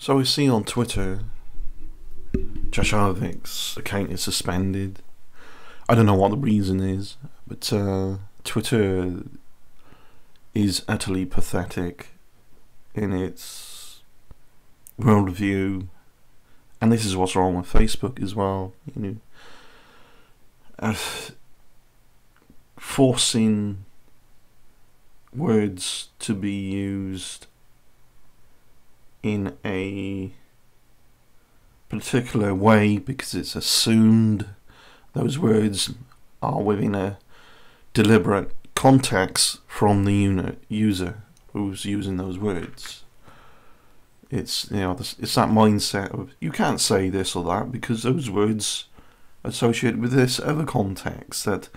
So we see on Twitter, Josh Arvik's account is suspended. I don't know what the reason is, but uh, Twitter is utterly pathetic in its worldview, and this is what's wrong with Facebook as well. You know, uh, forcing words to be used in a particular way because it's assumed those words are within a deliberate context from the unit user who's using those words. It's you know it's that mindset of you can't say this or that because those words associated with this other context that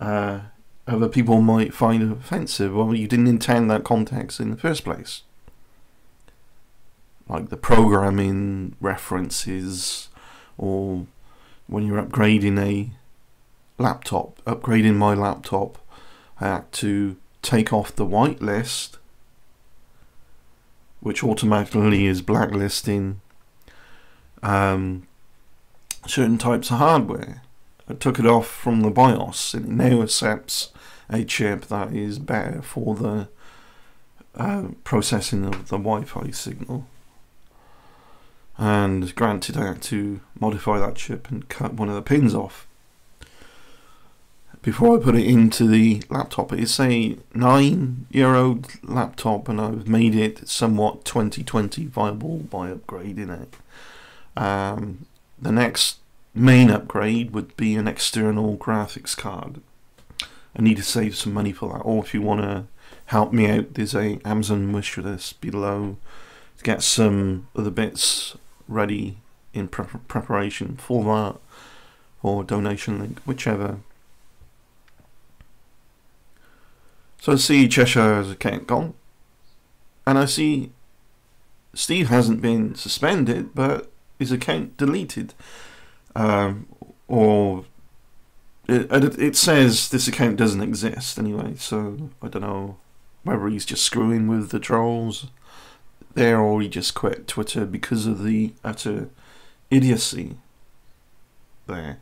uh, other people might find offensive. Well, you didn't intend that context in the first place like the programming references or when you're upgrading a laptop, upgrading my laptop, I had to take off the whitelist, which automatically is blacklisting um, certain types of hardware. I took it off from the BIOS and it now accepts a chip that is better for the uh, processing of the Wi-Fi signal and granted I had to modify that chip and cut one of the pins off before I put it into the laptop. It's a nine year old laptop and I've made it somewhat 2020 viable by upgrading it. Um, the next main upgrade would be an external graphics card. I need to save some money for that or if you want to help me out there's a Amazon wish list below to get some of the bits ready in pre preparation for that or donation link, whichever. So I see Cheshire's account gone, and I see Steve hasn't been suspended, but his account deleted, um, or it, it says this account doesn't exist anyway. So I don't know whether he's just screwing with the trolls there or he just quit Twitter because of the utter idiocy there.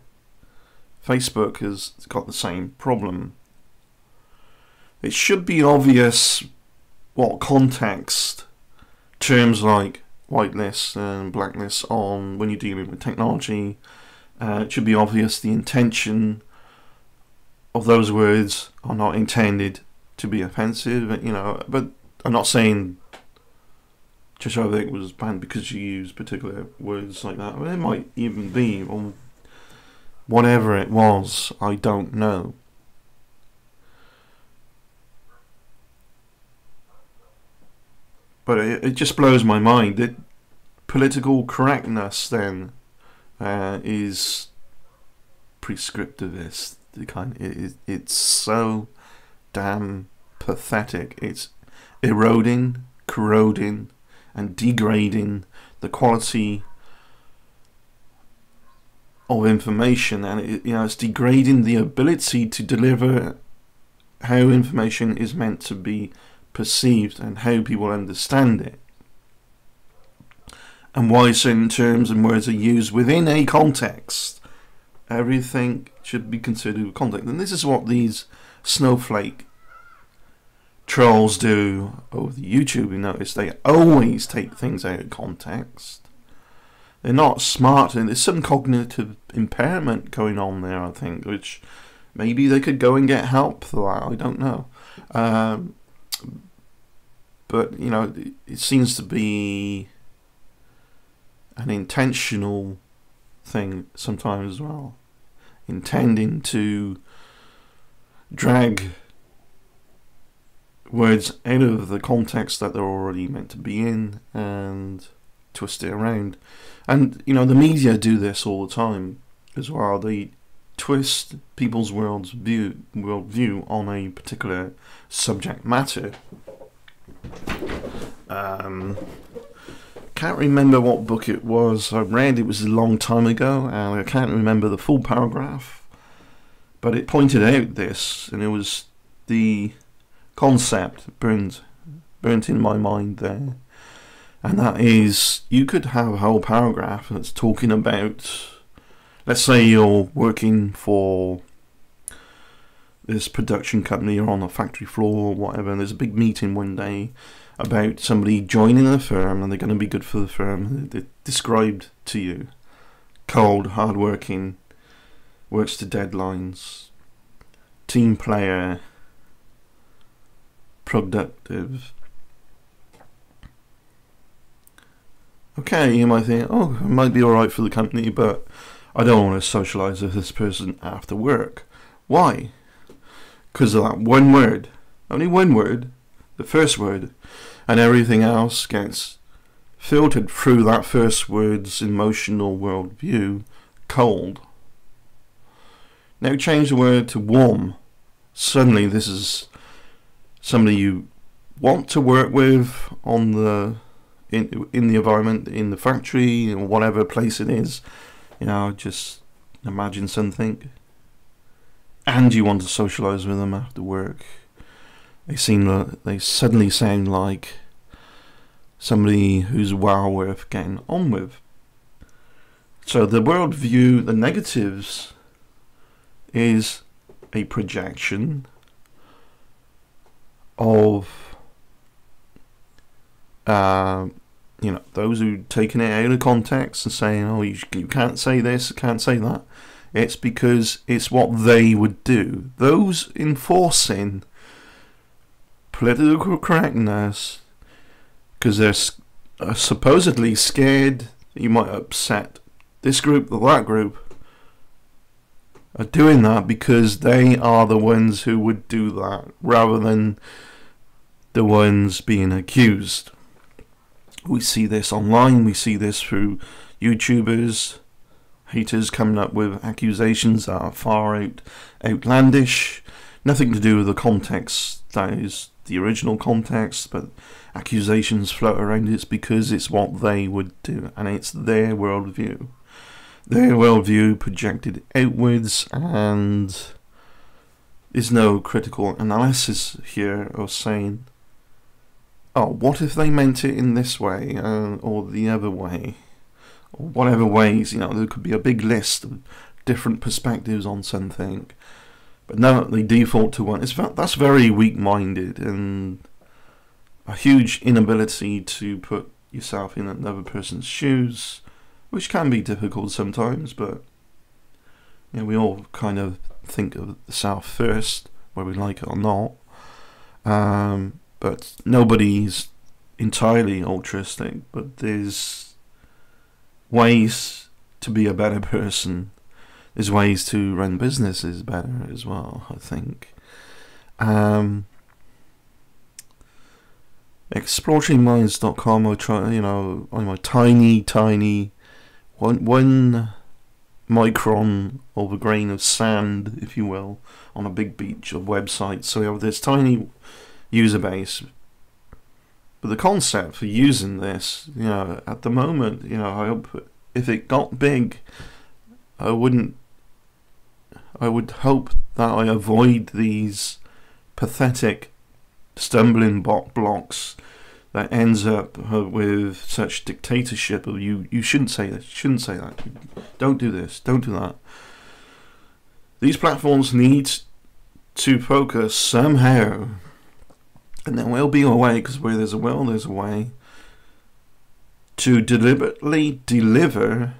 Facebook has got the same problem. It should be obvious what context terms like whitelist and blacklist on when you're dealing with technology. Uh, it should be obvious the intention of those words are not intended to be offensive, you know. But I'm not saying Cheshire I think was banned because you use particular words like that. I mean, it might even be, on whatever it was, I don't know. But it, it just blows my mind that political correctness then uh, is prescriptivist. The kind it, it's so damn pathetic. It's eroding, corroding and degrading the quality of information. And it, you know it's degrading the ability to deliver how information is meant to be perceived and how people understand it. And why certain terms and words are used within a context. Everything should be considered with context. And this is what these snowflake trolls do over the YouTube, you notice they always take things out of context. They're not smart, and there's some cognitive impairment going on there, I think, which maybe they could go and get help for that. I don't know. Um, but, you know, it seems to be an intentional thing sometimes as well. Intending to drag words out of the context that they're already meant to be in and twist it around. And you know the media do this all the time as well. They twist people's world's view worldview on a particular subject matter. Um, can't remember what book it was. I read it was a long time ago, and I can't remember the full paragraph. But it pointed out this, and it was the concept burnt burnt in my mind there. and that is you could have a whole paragraph that's talking about, let's say you're working for this production company or on a factory floor or whatever, and there's a big meeting one day about somebody joining the firm and they're going to be good for the firm. They're described to you cold, hardworking, works to deadlines, team player, productive. Okay, you might think, oh, it might be alright for the company, but I don't want to socialise with this person after work. Why? Because of that one word. Only one word. The first word and everything else gets filtered through that first word's emotional worldview, cold. Now change the word to warm. Suddenly this is somebody you want to work with on the in in the environment, in the factory, or whatever place it is. You know, just imagine something. And you want to socialise with them after work. They seem they suddenly sound like somebody who's well worth getting on with. So the worldview, the negatives, is a projection of uh, you know those who taking it out of context and saying, "Oh, you, you can't say this, can't say that." It's because it's what they would do. Those enforcing political correctness because they're supposedly scared you might upset this group or that group are doing that because they are the ones who would do that rather than the ones being accused. We see this online, we see this through YouTubers, haters coming up with accusations that are far out outlandish, nothing to do with the context that is the original context, but accusations float around it's because it's what they would do and it's their worldview. Their worldview projected outwards and there's no critical analysis here of saying, oh, what if they meant it in this way uh, or the other way? Or whatever ways, you know, there could be a big list of different perspectives on something but now they default to one. It's that's very weak-minded and a huge inability to put yourself in another person's shoes, which can be difficult sometimes. But you know, we all kind of think of the South first, whether we like it or not. Um, but nobody's entirely altruistic. But there's ways to be a better person there's ways to run businesses better as well, I think. Um, ExploratoryMinds.com, I try, you know, on my tiny, tiny, one, one micron of a grain of sand, if you will, on a big beach of websites. So we have this tiny user base. But the concept for using this, you know, at the moment, you know, I hope if it got big, I wouldn't I would hope that I avoid these pathetic stumbling block blocks that ends up uh, with such dictatorship of you you shouldn't say that shouldn't say that don't do this don't do that these platforms need to focus somehow and there will be a way because where there's a will there's a way to deliberately deliver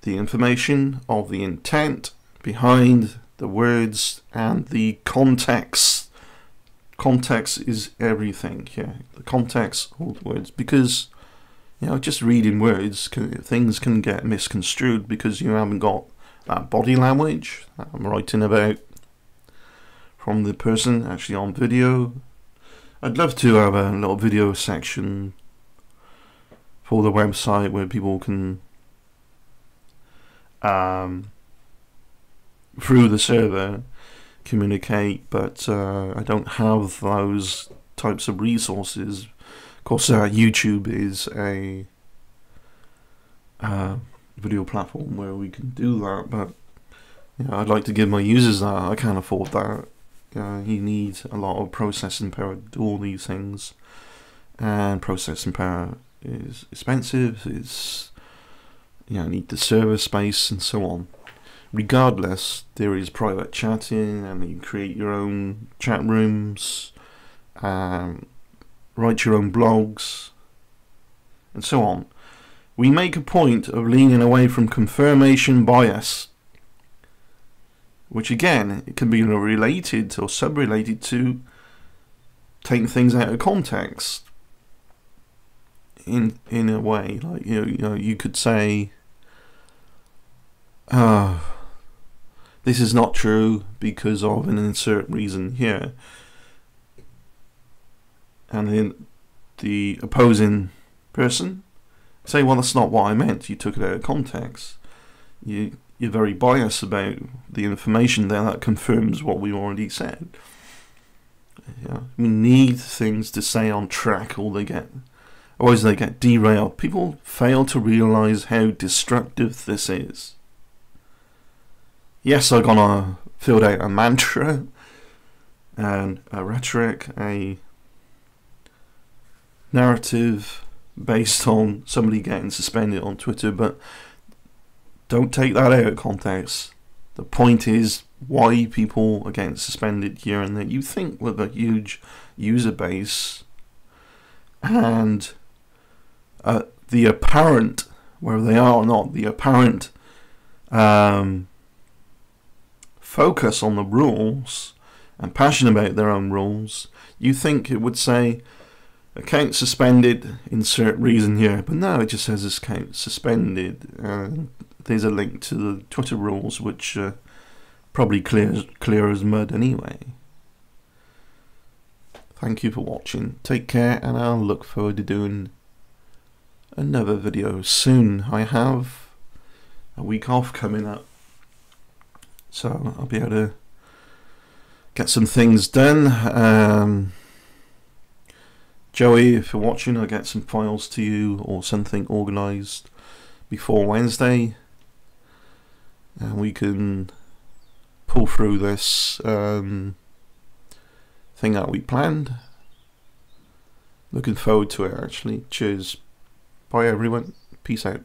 the information of the intent behind the words and the context. Context is everything here. The context of the words because you know just reading words can, things can get misconstrued because you haven't got that body language that I'm writing about from the person actually on video. I'd love to have a little video section for the website where people can um, through the server communicate, but uh, I don't have those types of resources. Of course, uh, YouTube is a uh, video platform where we can do that, but you know, I'd like to give my users that. I can't afford that. You need a lot of processing power to do all these things. and processing power is expensive. It's you know need the server space and so on. Regardless, there is private chatting, and you create your own chat rooms, um, write your own blogs, and so on. We make a point of leaning away from confirmation bias, which again it can be related or sub-related to taking things out of context in in a way. Like you know, you know, you could say, "Oh, this is not true because of an insert reason here," and then the opposing person say, "Well, that's not what I meant. You took it out of context. You." You're very biased about the information there that confirms what we already said. Yeah, we need things to stay on track, or they get or they get derailed. People fail to realize how destructive this is. Yes, I'm gonna fill out a mantra and a rhetoric, a narrative based on somebody getting suspended on Twitter, but don't take that out of context. The point is why people are getting suspended here and there. You think with a huge user base and uh, the apparent, whether they are or not, the apparent um, focus on the rules and passion about their own rules, you think it would say account suspended, insert reason here, but no, it just says account suspended. And there's a link to the Twitter rules, which uh, probably clear clear as mud anyway. Thank you for watching. Take care, and I'll look forward to doing another video soon. I have a week off coming up, so I'll be able to get some things done. Um, Joey, if you're watching, I'll get some files to you or something organised before Wednesday, and we can pull through this um, thing that we planned. Looking forward to it actually. Cheers. Bye everyone. Peace out.